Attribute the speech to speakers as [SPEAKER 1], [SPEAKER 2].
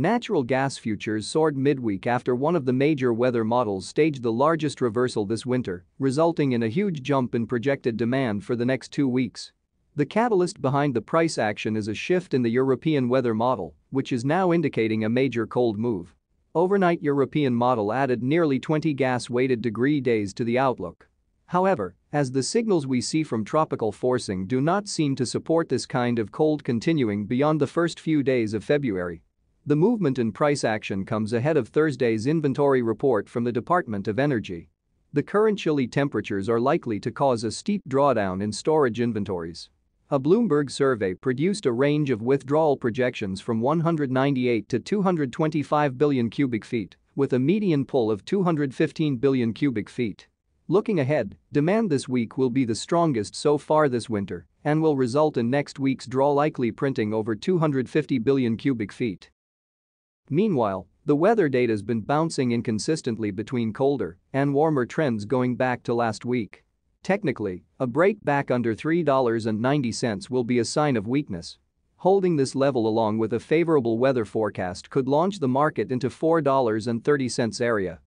[SPEAKER 1] Natural gas futures soared midweek after one of the major weather models staged the largest reversal this winter, resulting in a huge jump in projected demand for the next two weeks. The catalyst behind the price action is a shift in the European weather model, which is now indicating a major cold move. Overnight European model added nearly 20 gas-weighted degree days to the outlook. However, as the signals we see from tropical forcing do not seem to support this kind of cold continuing beyond the first few days of February, the movement in price action comes ahead of Thursday's inventory report from the Department of Energy. The current chilly temperatures are likely to cause a steep drawdown in storage inventories. A Bloomberg survey produced a range of withdrawal projections from 198 to 225 billion cubic feet, with a median pull of 215 billion cubic feet. Looking ahead, demand this week will be the strongest so far this winter and will result in next week's draw likely printing over 250 billion cubic feet. Meanwhile, the weather data's been bouncing inconsistently between colder and warmer trends going back to last week. Technically, a break back under $3.90 will be a sign of weakness. Holding this level along with a favorable weather forecast could launch the market into $4.30 area